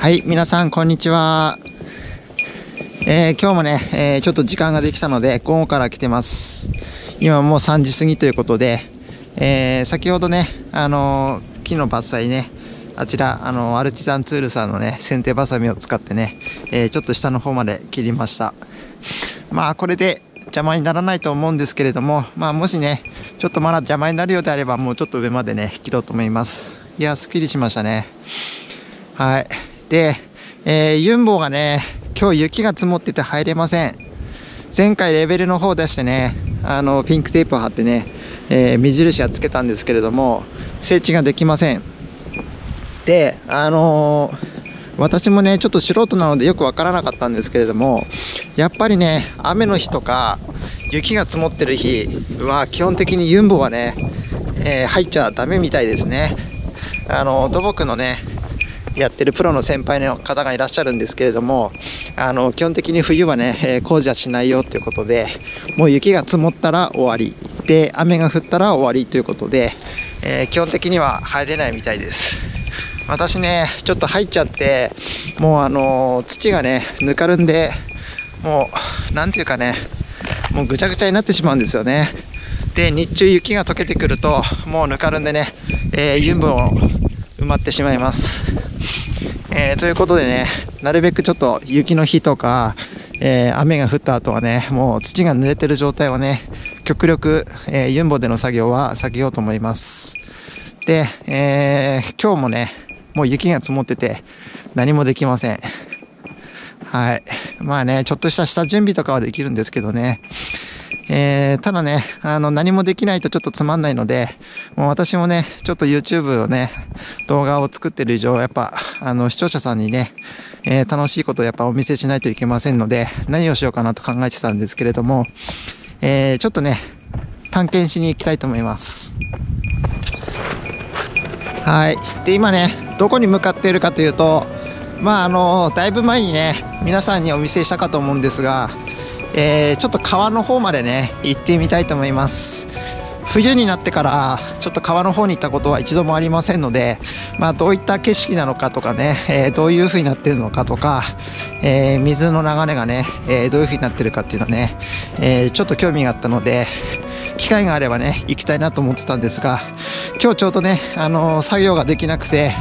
はい、皆さん、こんにちは。えー今日もね、えーちょっと時間ができたので、午後から来てます。今もう3時過ぎということで、えー先ほどね、あの木の伐採ね、あちら、あのアルチザンツールさんのね、剪定バサミを使ってね、えちょっと下の方まで切りました。まあ、これで邪魔にならないと思うんですけれども、まあ、もしね、ちょっとまだ邪魔になるようであれば、もうちょっと上までね、切ろうと思います。いや、すっきりしましたね。はい。で、えーユンボがね、今日雪が積もってて入れません。前回レベルの方出してね、あの、ピンクテープを貼ってね、えー目印はつけたんですけれども、整地ができません。で、あのー私もね、ちょっと素人なのでよくわからなかったんですけれども、やっぱりね、雨の日とか、雪が積もってる日は、基本的にユンボはね、えー入っちゃダメみたいですね。あの、土木のね、やってるプロの先輩の方がいらっしゃるんですけれども、あの、基本的に冬はね、えー工事はしないよということで、もう雪が積もったら終わり。で、雨が降ったら終わりということで、えー基本的には入れないみたいです。私ね、ちょっと入っちゃって、もうあの、土がね、ぬかるんで、もう、なんていうかね、もうぐちゃぐちゃになってしまうんですよね。で、日中雪が溶けてくると、もうぬかるんでね、えー、油分を埋まってしまいます。えーということでね、なるべくちょっと雪の日とか、えー雨が降った後はね、もう土が濡れてる状態をね、極力、えーユンボでの作業は避けようと思います。で、えー今日もね、もう雪が積もってて、何もできません。はい。まあね、ちょっとした下準備とかはできるんですけどね。えーただね、あの、何もできないとちょっとつまんないので、もう私もね、ちょっと YouTube をね、動画を作ってる以上、やっぱ、あの、視聴者さんにね、えー楽しいことをやっぱお見せしないといけませんので、何をしようかなと考えてたんですけれども、えーちょっとね、探検しに行きたいと思います。はい。で、今ね、どこに向かっているかというと、まあ、あの、だいぶ前にね、皆さんにお見せしたかと思うんですが、えーちょっと川の方までね、行ってみたいと思います。冬になってから、ちょっと川の方に行ったことは一度もありませんので、まあ、どういった景色なのかとかね、えーどういう風になってるのかとか、えー水の流れがね、えーどういう風になってるかっていうのはね、えちょっと興味があったので、機会があればね、行きたいなと思ってたんですが、今日ちょうどね、あの作業ができなくて、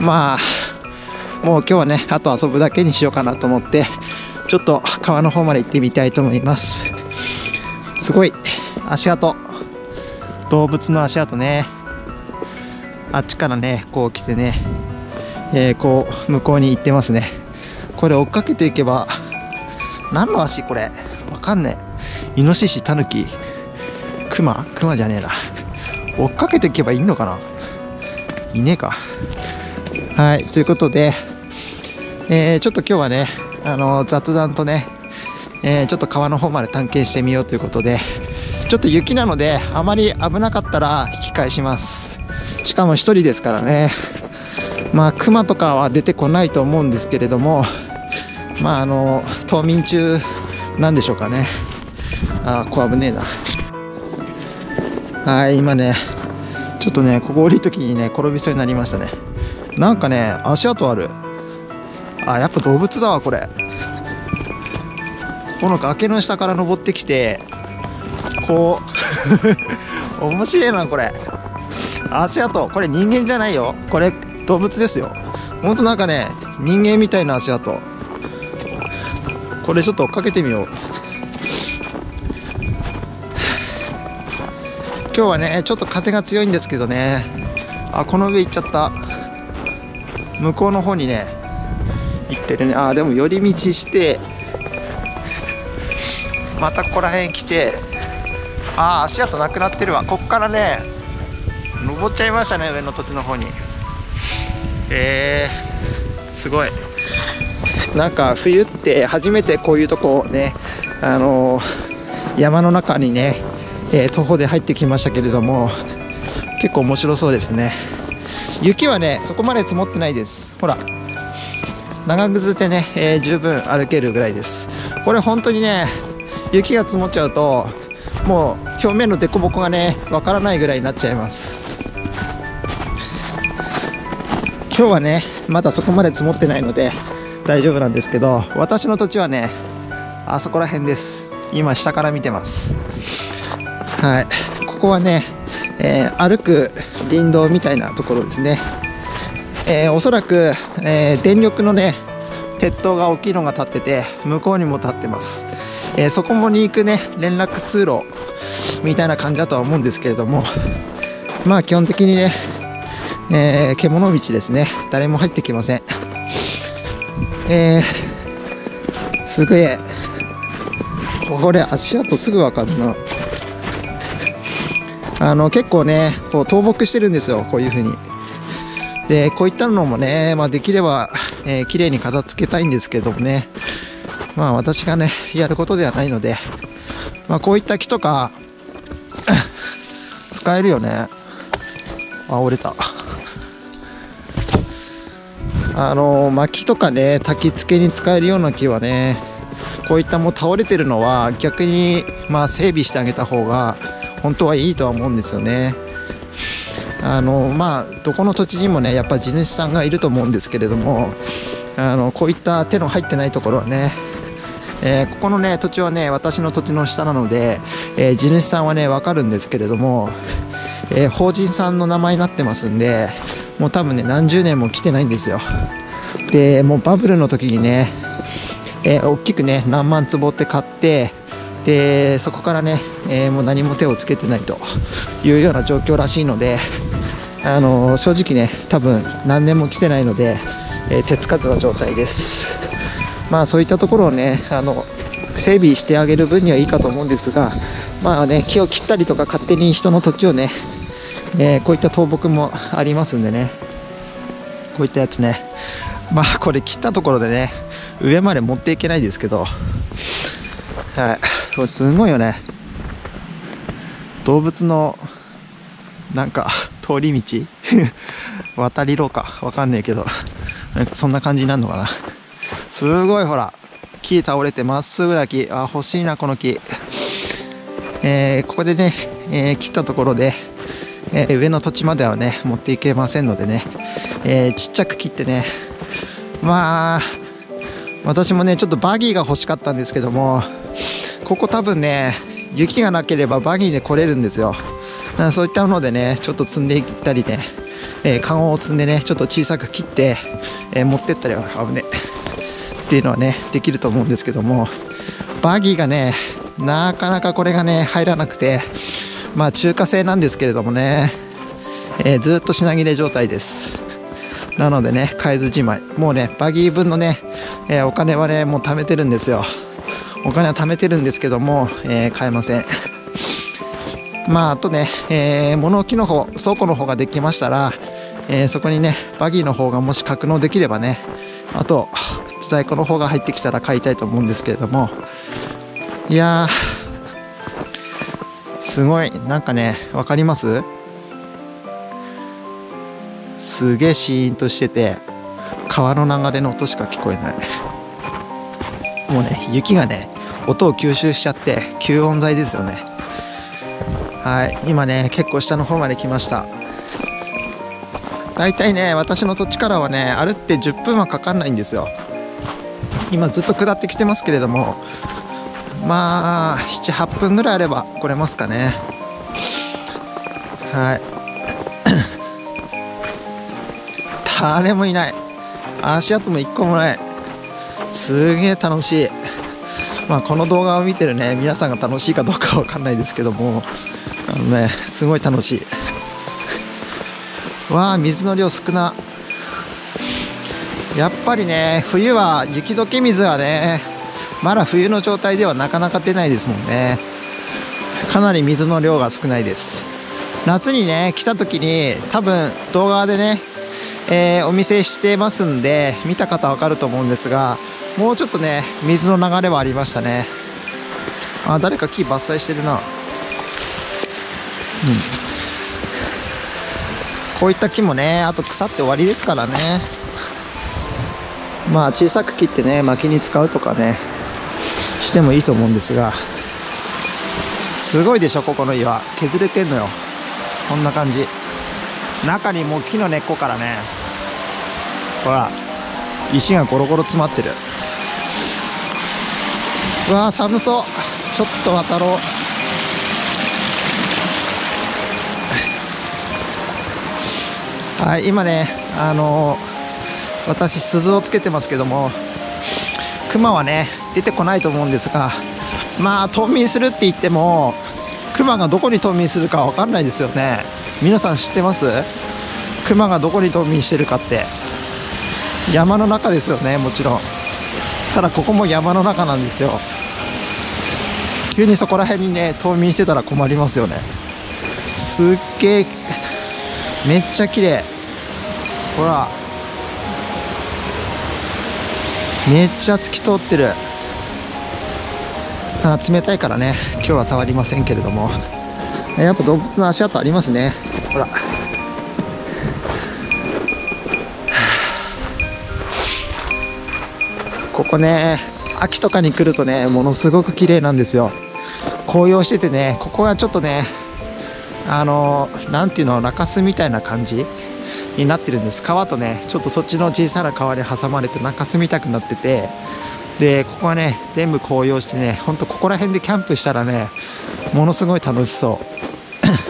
まあ、もう今日はね、あと遊ぶだけにしようかなと思って、ちょっと川の方まで行ってみたいと思います。すごい、足跡。動物の足跡ね。あっちからね、こう来てね、えーこう、向こうに行ってますね。これ追っかけていけば、何の足これ？わかんねえ。イノシシ、タヌキ、クマ？クマじゃねえな。追っかけていけばいいのかな？いねえか。はい、ということで、えーちょっと今日はね、あの雑談とね、えーちょっと川の方まで探検してみようということで、ちょっと雪なので、あまり危なかったら引き返します。しかも一人ですからね。まあ、熊とかは出てこないと思うんですけれども、まあ、あの、冬眠中なんでしょうかね。あー、ここ危ねえな。はい、今ね、ちょっとね、ここ降りるときにね、転びそうになりましたね。なんかね、足跡ある。あ、やっぱ動物だわ、これ。この崖の下から登ってきて、こう、面白いな、これ。足跡、これ人間じゃないよ。これ動物ですよ。ほんとなんかね、人間みたいな足跡。これちょっと追っかけてみよう。今日はね、ちょっと風が強いんですけどね。あ、この上行っちゃった。向こうの方にね、ってるね。あ、でも寄り道して、またここら辺来て、あー足跡なくなってるわ。こっからね登っちゃいましたね上の土地の方に。えー、すごい。なんか冬って初めてこういうとこねあのー山の中にね、えー徒歩で入ってきましたけれども結構面白そうですね。雪はねそこまで積もってないです。ほら。長靴でね、えー十分歩けるぐらいです。これ本当にね雪が積もっちゃうともう表面の凸凹がねわからないぐらいになっちゃいます。今日はねまだそこまで積もってないので大丈夫なんですけど私の土地はねあそこら辺です。今下から見てます。はい。ここはね、えー、歩く林道みたいなところですね、えー、おそらく、えー、電力のね鉄塔が大きいのが立ってて向こうにも立ってます、えそこもに行くね連絡通路みたいな感じだとは思うんですけれどもまあ基本的にね、えー、獣道ですね。誰も入ってきません。えー、すげえこれ足跡すぐ分かるな。あの結構ねこう倒木してるんですよこういう風に。でこういったのもね、まあ、できれば、えー、綺麗に片付けたいんですけどもね。まあ私がねやることではないのでまあこういった木とか 使えるよね。あ折れた。あの薪とかね焚き付けに使えるような木はねこういったもう倒れてるのは逆にまあ整備してあげた方が本当はいいとは思うんですよね。あのまあどこの土地にもねやっぱ地主さんがいると思うんですけれどもあのこういった手の入ってないところはねえー、ここのね土地はね私の土地の下なので、えー、地主さんはね分かるんですけれどもえー、法人さんの名前になってますんでもう多分ね何十年も来てないんですよ。でもうバブルの時にね、えー、大きくね何万坪って買ってでそこからね、えー、もう何も手をつけてないというような状況らしいのであの正直ね多分何年も来てないので、え手つかずな状態です。まあそういったところをねあの整備してあげる分にはいいかと思うんですがまあね木を切ったりとか勝手に人の土地をねえー、こういった倒木もありますんでねこういったやつね。まあこれ切ったところでね上まで持っていけないですけどはい。これすごいよね。動物のなんか通り道？渡り廊下わかんねえけど。そんな感じになるのかな？すごいほら木倒れてまっすぐな木。あ欲しいなこの木。えー、ここでね、えー、切ったところでえー、上の土地まではね持っていけませんのでね、え、ちっちゃく切ってね。まあ私もねちょっとバギーが欲しかったんですけどもここ多分ね雪がなければバギーで来れるんですよ。そういったものでねちょっと積んでいったりね、えー、カゴを積んでねちょっと小さく切って、えー、持ってったりは危ねっていうのはねできると思うんですけどもバギーがねなかなかこれがね入らなくてまあ中華製なんですけれどもね、えー、ずっと品切れ状態です。なのでね買えずじまい。もうねバギー分のね、えー、お金はねもう貯めてるんですよ。お金は貯めてるんですけども、えー、買えません。まああとね、えー、物置の方倉庫の方ができましたら、えー、そこにねバギーの方がもし格納できればねあと在庫の方が入ってきたら買いたいと思うんですけれどもいやすごい。なんかね分かります？すげえシーンとしてて川の流れの音しか聞こえない。もうね雪がね音を吸収しちゃって吸音材ですよね。はい。今ね結構下の方まで来ました。だいたいね私の土地からはね歩って10分はかかんないんですよ。今ずっと下ってきてますけれどもまあ78分ぐらいあれば来れますかね。はい。誰もいない。足跡も1個もない。すげえ楽しい。まあこの動画を見てるね皆さんが楽しいかどうかわかんないですけども。ねすごい楽しい。わあ水の量少な。やっぱりね冬は雪解け水はねまだ冬の状態ではなかなか出ないですもんね。かなり水の量が少ないです。夏にね来た時に多分動画でね、えー、お見せしてますんで見た方わかると思うんですがもうちょっとね水の流れはありましたね。あ誰か木伐採してるな。こういった木もねあと腐って終わりですからね。まあ小さく切ってね薪に使うとかねしてもいいと思うんですがすごいでしょここの岩。削れてんのよ。こんな感じ。中にもう木の根っこからねほら石がゴロゴロ詰まってる。うわ寒そう。ちょっと渡ろう。はい今ねあのー、私鈴をつけてますけども熊はね出てこないと思うんですがまあ冬眠するって言っても熊がどこに冬眠するか分かんないですよね。皆さん知ってます？熊がどこに冬眠してるかって。山の中ですよねもちろん。ただここも山の中なんですよ。急にそこら辺にね冬眠してたら困りますよね。すっげめっちゃ綺麗。ほら。めっちゃ透き通ってる。あ冷たいからね。今日は触りませんけれども。やっぱ動物の足跡ありますね。ほら。ここね秋とかに来るとねものすごく綺麗なんですよ。紅葉しててねここはちょっとねあの何ていうの中州みたいな感じになってるんです。川とねちょっとそっちの小さな川に挟まれて中州みたくなってて。でここはね全部紅葉してねほんとここら辺でキャンプしたらねものすごい楽しそう。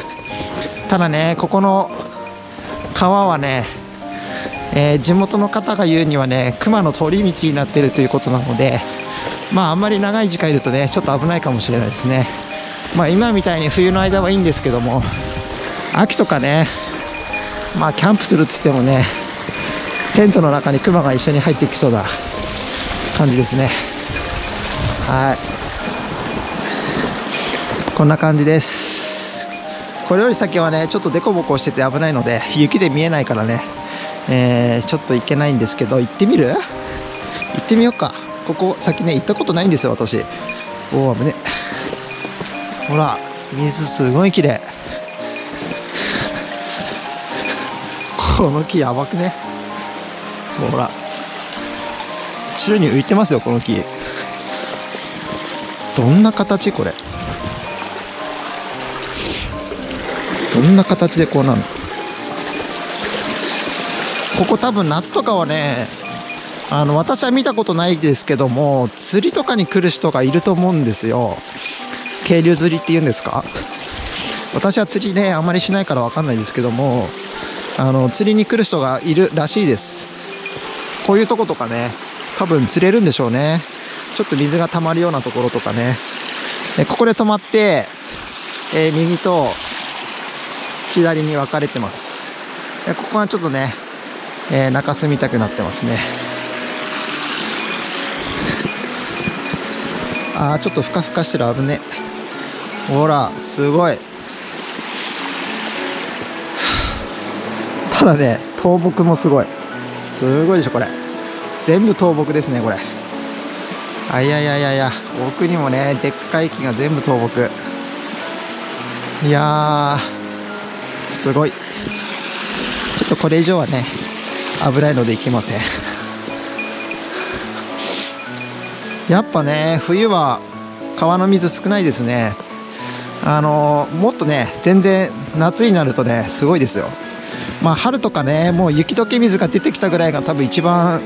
ただねここの川はね、えー、地元の方が言うにはね熊の通り道になってるということなのでまああんまり長い時間いるとねちょっと危ないかもしれないですね。まあ今みたいに冬の間はいいんですけども秋とかねまあキャンプするっつってもねテントの中にクマが一緒に入ってきそうだ感じですね。はい。こんな感じです。これより先はねちょっと凸凹してて危ないので雪で見えないからね、えー、ちょっと行けないんですけど行ってみる？行ってみようか。ここ先ね行ったことないんですよ私。おお危ね。ほら水すごい綺麗この木やばくね？ほら。宙に浮いてますよこの木。どんな形これ？どんな形でこうなるの？ここ多分夏とかはねあの私は見たことないですけども釣りとかに来る人がいると思うんですよ。渓流釣りっていうんですか？私は釣りねあまりしないから分かんないですけどもあの釣りに来る人がいるらしいです。こういうとことかね多分釣れるんでしょうね。ちょっと水が溜まるようなところとかね。でここで止まって、えー、右と左に分かれてます。でここはちょっとね、えー、中州みたくなってますね。あーちょっとふかふかしてる。危ね。ほら。すごい。ただね倒木もすごい。すごいでしょこれ。全部倒木ですねこれ。あいやいやいやいや。奥にもねでっかい木が全部倒木。いやすごい。ちょっとこれ以上はね危ないので行きません。やっぱね冬は川の水少ないですねあのもっとね全然夏になるとねすごいですよ。まあ春とかねもう雪解け水が出てきたぐらいが多分一番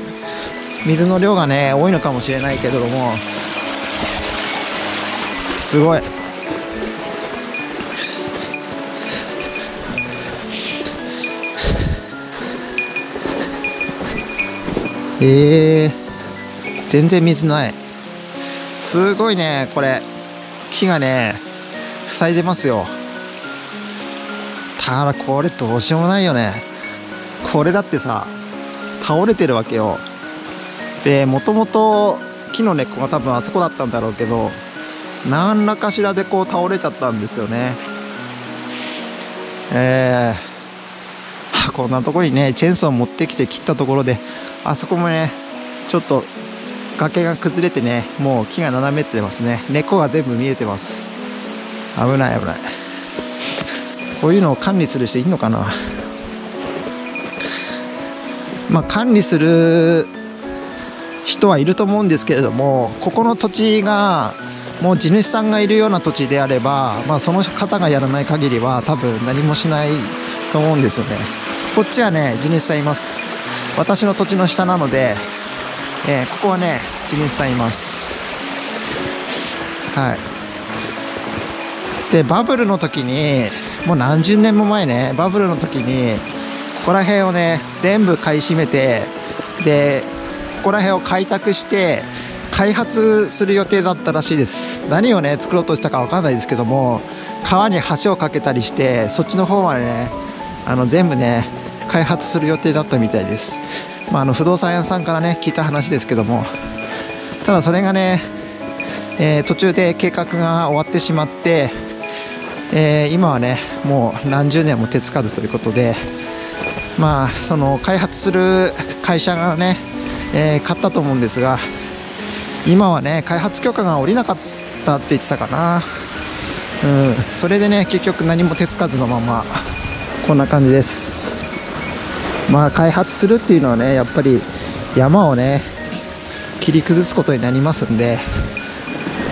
水の量がね多いのかもしれないけれども。すごい。えー、全然水ない。すごいねこれ。木がね塞いでますよ。ただこれどうしようもないよね。これだってさ倒れてるわけよ。でもともと木の根っこが多分あそこだったんだろうけど何らかしらでこう倒れちゃったんですよね。えー、こんなとこにねチェーンソー持ってきて切ったところであそこもねちょっと崖が崩れてねもう木が斜めってますね。根っこが全部見えてます。危ない危ない。こういうのを管理する人いるのかな？まあ管理する人はいると思うんですけれどもここの土地がもう地主さんがいるような土地であれば、まあ、その方がやらない限りは多分何もしないと思うんですよね。こっちはね地主さんいます。私の土地の下なので、えー、ここはね地主さんいます。はい。でバブルの時にもう何十年も前ねバブルの時にここら辺をね全部買い占めてでここら辺を開拓して開発する予定だったらしいです。何をね作ろうとしたか分かんないですけども川に橋を架けたりしてそっちの方までねあの全部ね開発する予定だったみたいです、まあ、あの不動産屋さんからね聞いた話ですけども。ただそれがね、えー、途中で計画が終わってしまってえー、今はねもう何十年も手つかずということでまあその開発する会社がね、えー、買ったと思うんですが今はね開発許可が下りなかったって言ってたかな。うんそれでね結局何も手つかずのままこんな感じです。まあ開発するっていうのはねやっぱり山をね切り崩すことになりますんで、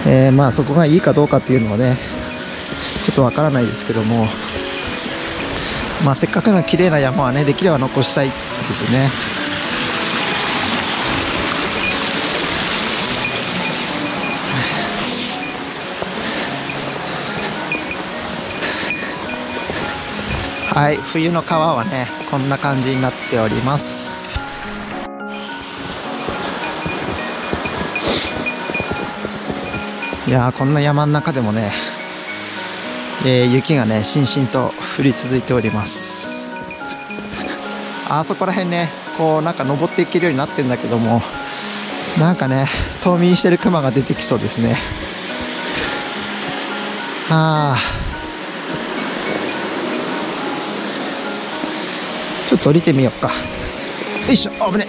えー、まあそこがいいかどうかっていうのはねとわからないですけども、まあ、せっかくの綺麗な山はねできれば残したいですね。はい冬の川はねこんな感じになっておりますいやこんな山の中でもねえー、雪がねしんしんと降り続いております。あそこら辺ねこうなんか登っていけるようになってんだけどもなんかね冬眠してるクマが出てきそうですね。ああちょっと降りてみようか。よいしょ危ね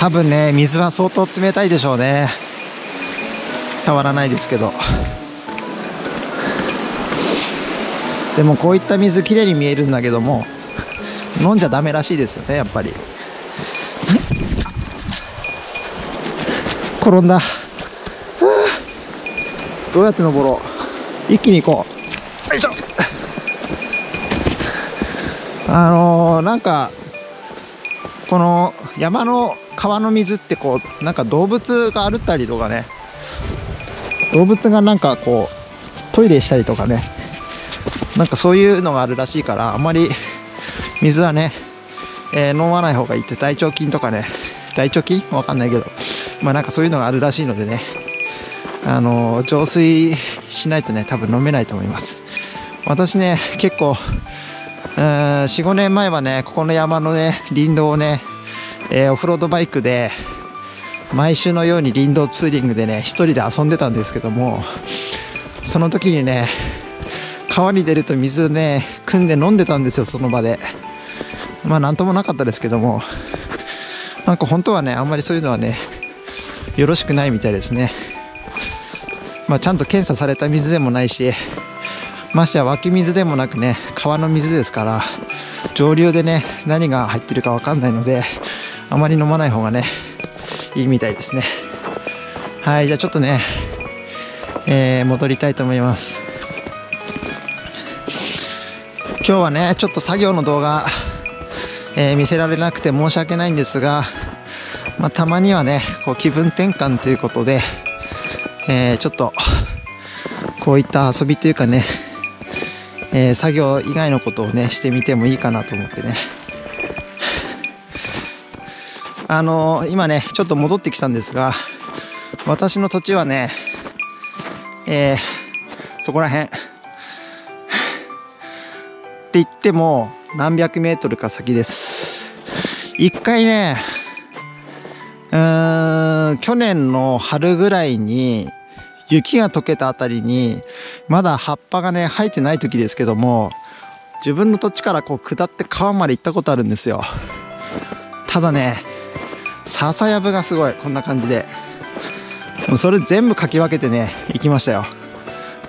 多分ね水は相当冷たいでしょうね。触らないですけど。でもこういった水きれいに見えるんだけども飲んじゃダメらしいですよねやっぱり。転んだ。どうやって登ろう。一気に行こう。よいしょ。あのー、なんかこの山の川の水ってこうなんか動物が歩ったりとかね。動物がなんかこうトイレしたりとかね。なんかそういうのがあるらしいからあんまり 水はね、えー、飲まない方がいいって大腸菌とかね。大腸菌？わかんないけど。まあなんかそういうのがあるらしいのでね。あのー、浄水しないとね多分飲めないと思います。私ね結構45年前はねここの山のね林道をねえー、オフロードバイクで毎週のように林道ツーリングでね1人で遊んでたんですけどもその時にね川に出ると水ね汲んで飲んでたんですよその場で。まあ何ともなかったですけども。なんか本当はねあんまりそういうのはねよろしくないみたいですね。まあちゃんと検査された水でもないしましてや湧き水でもなくね川の水ですから上流でね何が入ってるか分かんないのであまり飲まない方がねいいみたいですね。はいじゃあちょっとね、えー、戻りたいと思います。今日はねちょっと作業の動画、えー、見せられなくて申し訳ないんですが、まあ、たまにはねこう気分転換ということで、えー、ちょっとこういった遊びというかね、えー、作業以外のことをねしてみてもいいかなと思ってね。あのー、今ね、ちょっと戻ってきたんですが、私の土地はね、えー、そこら辺。って言っても、何百メートルか先です。一回ね、うーん、去年の春ぐらいに、雪が溶けたあたりに、まだ葉っぱがね、生えてない時ですけども、自分の土地からこう下って川まで行ったことあるんですよ。ただね、笹やぶがすごい。こんな感じで。それ全部かき分けてね行きましたよ。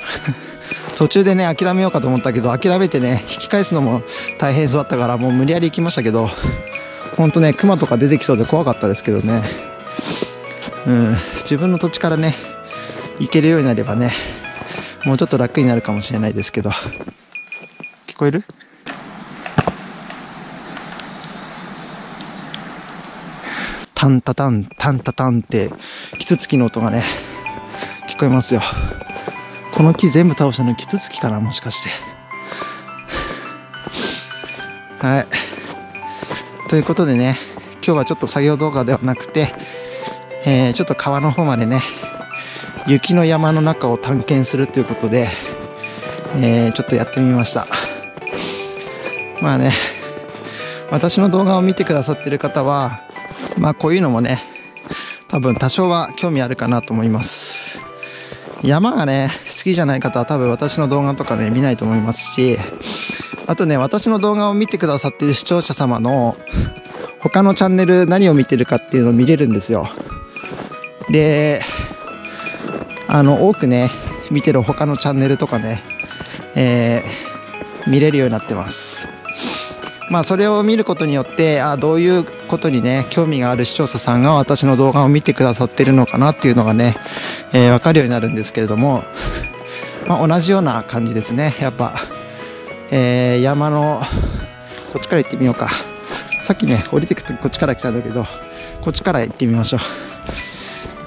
途中でね諦めようかと思ったけど諦めてね引き返すのも大変そうだったからもう無理やり行きましたけどほんとね熊とか出てきそうで怖かったですけどね。うん自分の土地からね行けるようになればねもうちょっと楽になるかもしれないですけど。聞こえる？タンタタンタンタタンってキツツキの音がね聞こえますよ。この木全部倒したのキツツキかなもしかして。はい。ということでね今日はちょっと作業動画ではなくて、えー、ちょっと川の方までね雪の山の中を探検するということで、えー、ちょっとやってみました。まあね私の動画を見てくださってる方はまあこういうのもね多分多少は興味あるかなと思います。山がね好きじゃない方は多分私の動画とかね見ないと思いますしあとね私の動画を見てくださってる視聴者様の他のチャンネル何を見てるかっていうのを見れるんですよ。であの多くね見てる他のチャンネルとかね、えー、見れるようになってます。まあそれを見ることによってあどういうことにね興味がある視聴者さんが私の動画を見てくださってるのかなっていうのがね、えー、分かるようになるんですけれども、まあ、同じような感じですね。やっぱ、えー、山のこっちから行ってみようか。さっきね降りてくとこっちから来たんだけどこっちから行ってみましょう。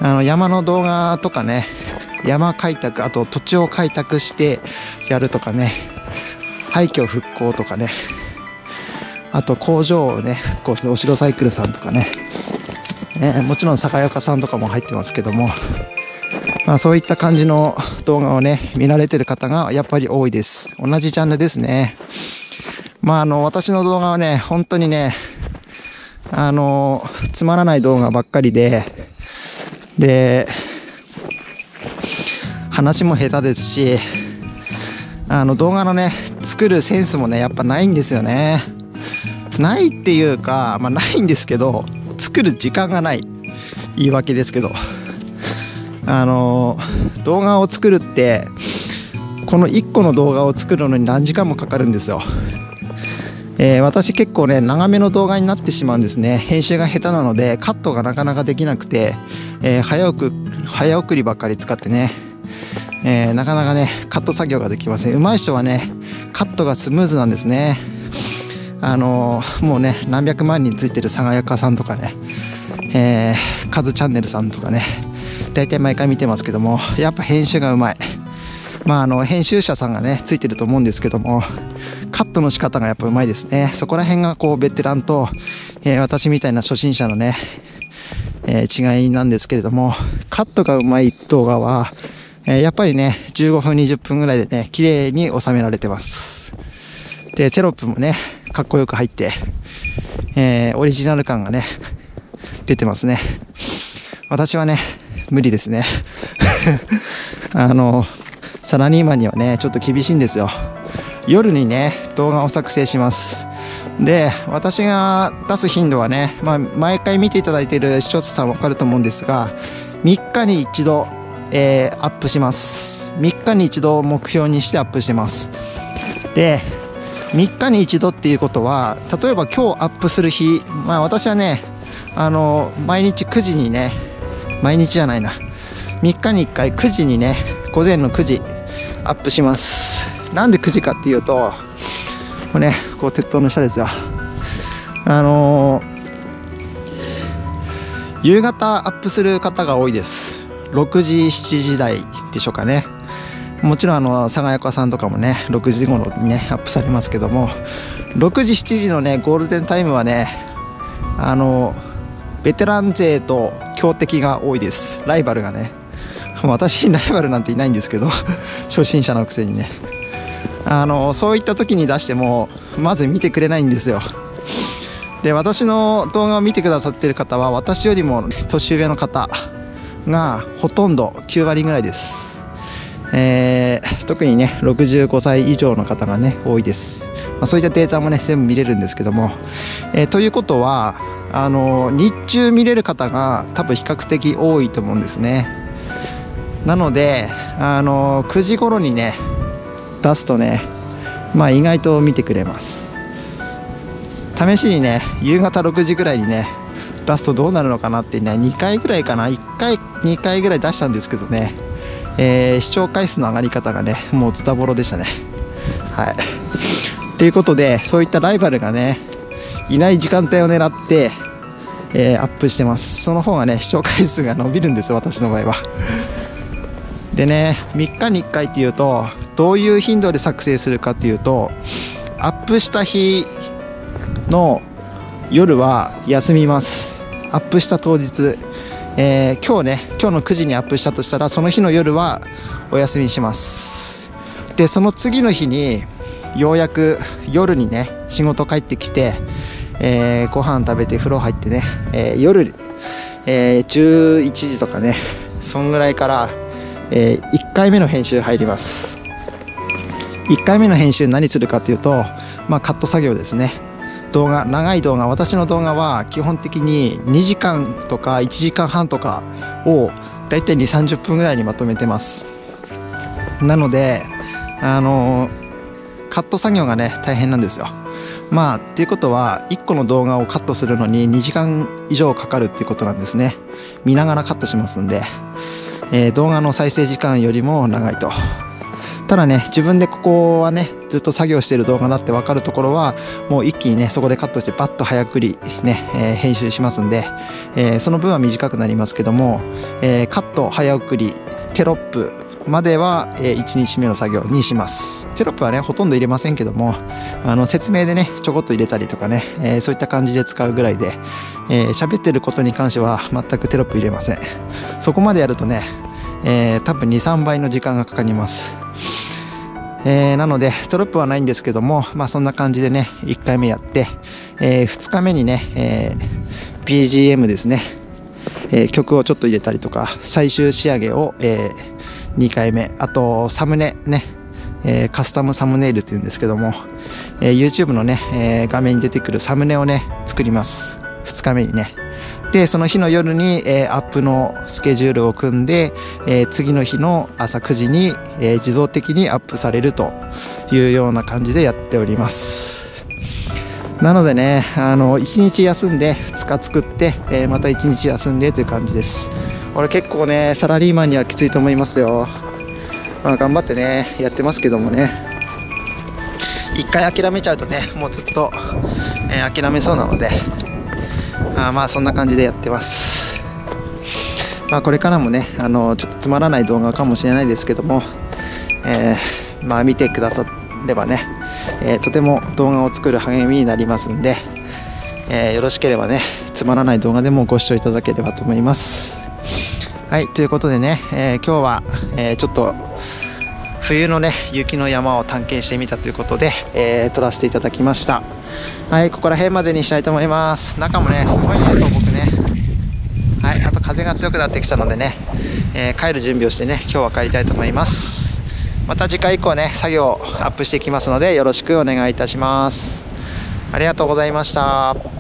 あの山の動画とかね山開拓あと土地を開拓してやるとかね廃墟復興とかね。あと工場をね復興するお城サイクルさんとかね、え、もちろん酒岡さんとかも入ってますけども、まあ、そういった感じの動画をね見られてる方がやっぱり多いです。同じジャンルですね。まああの私の動画はね本当にねあのつまらない動画ばっかりで。で話も下手ですしあの動画のね作るセンスもねやっぱないんですよね。ないっていうか、まあ、ないんですけど作る時間がない。言い訳ですけど。あの動画を作るってこの1個の動画を作るのに何時間もかかるんですよ。えー、私結構ね長めの動画になってしまうんですね。編集が下手なのでカットがなかなかできなくて、えー、早送早送りばっかり使ってね、えー、なかなかねカット作業ができません。上手い人はねカットがスムーズなんですね。あのもうね何百万人ついてるさがやかさんとかね、えー、カズチャンネルさんとかね大体毎回見てますけどもやっぱ編集がうまい。まああの編集者さんがねついてると思うんですけどもカットの仕方がやっぱうまいですね。そこら辺がこうベテランと、えー、私みたいな初心者のね、えー、違いなんですけれどもカットがうまい動画は、えー、やっぱりね15分20分ぐらいでね綺麗に収められてます。でテロップもねかっこよく入って、えー、オリジナル感がね、出てますね。私はね、無理ですね。あの、サラリーマンにはね、ちょっと厳しいんですよ。夜にね、動画を作成します。で、私が出す頻度はね、まあ、毎回見ていただいている視聴者さんわかると思うんですが、3日に一度、えー、アップします。3日に一度目標にしてアップしてます。で、3日に1度っていうことは例えば今日アップする日まあ私はねあの毎日9時にね毎日じゃないな3日に1回9時にね午前の9時アップします。なんで9時かっていうとこれねこう鉄塔の下ですよ。あのー、夕方アップする方が多いです。6時7時台でしょうかね。もちろんあの佐賀岡さんとかもね6時頃にねアップされますけども6時7時のねゴールデンタイムはねあのベテラン勢と強敵が多いです。ライバルがね。私にライバルなんていないんですけど 初心者のくせにね。あのそういった時に出してもまず見てくれないんですよ。で私の動画を見てくださってる方は私よりも年上の方がほとんど9割ぐらいです。えー、特にね65歳以上の方がね多いです、まあ、そういったデータもね全部見れるんですけども、えー、ということはあの日中見れる方が多分比較的多いと思うんですね。なのであの9時頃にね出すとねまあ意外と見てくれます。試しにね夕方6時ぐらいにね出すとどうなるのかなってね2回ぐらいかな。1回2回ぐらい出したんですけどね、えー、視聴回数の上がり方がねもうズタボロでしたね。はい。ということでそういったライバルがねいない時間帯を狙って、えー、アップしてます。その方がね視聴回数が伸びるんですよ私の場合は。でね3日に1回っていうとどういう頻度で作成するかっていうとアップした日の夜は休みます。アップした当日、えー、今日ね今日の9時にアップしたとしたらその日の夜はお休みします。でその次の日にようやく夜にね仕事帰ってきて、えー、ご飯食べて風呂入ってね、えー、夜、えー、11時とかねそんぐらいから、えー、1回目の編集入ります。1回目の編集何するかっていうと、まあ、カット作業ですね。動画長い動画私の動画は基本的に2時間とか1時間半とかをだいたい2 3 0分ぐらいにまとめてます。なのであのカット作業がね大変なんですよ。まあっていうことは1個の動画をカットするのに2時間以上かかるっていうことなんですね。見ながらカットしますんで、えー、動画の再生時間よりも長いと。ただね自分でここはねずっと作業してる動画だって分かるところはもう一気にねそこでカットしてバッと早送りね、えー、編集しますんで、えー、その分は短くなりますけども、えー、カット早送りテロップまでは、え1日目の作業にします。テロップはねほとんど入れませんけどもあの説明でねちょこっと入れたりとかね、えそういった感じで使うぐらいで喋、えってることに関しては全くテロップ入れません。そこまでやるとね、え多分23倍の時間がかかります。えー、なのでトロップはないんですけども、まあ、そんな感じでね1回目やって、えー、2日目にね、えー、BGM ですね、え曲をちょっと入れたりとか最終仕上げを、え2回目あとサムネね、えカスタムサムネイルっていうんですけども、え YouTube のね、え画面に出てくるサムネをね作ります。2日目にね。でその日の夜に、えー、アップのスケジュールを組んで、えー、次の日の朝9時に、えー、自動的にアップされるというような感じでやっております。なのでねあの1日休んで2日作って、えまた1日休んでという感じです。これ結構ねサラリーマンにはきついと思いますよ。まあ頑張ってねやってますけどもね。一回諦めちゃうとねもうずっと、え諦めそうなので。あまあそんな感じでやってます。まあ、これからもねあのちょっとつまらない動画かもしれないですけども、えー、まあ、見てくださればね、えー、とても動画を作る励みになりますんで、えー、よろしければねつまらない動画でもご視聴いただければと思います。はいということでね、え今日は、えちょっと冬のね雪の山を探検してみたということで、え撮らせていただきました。はい、ここら辺までにしたいと思います。中もね、すごいね、倒木ね。はい、あと風が強くなってきたのでね、えー、帰る準備をしてね、今日は帰りたいと思います。また次回以降ね、作業アップしていきますので、よろしくお願いいたします。ありがとうございました。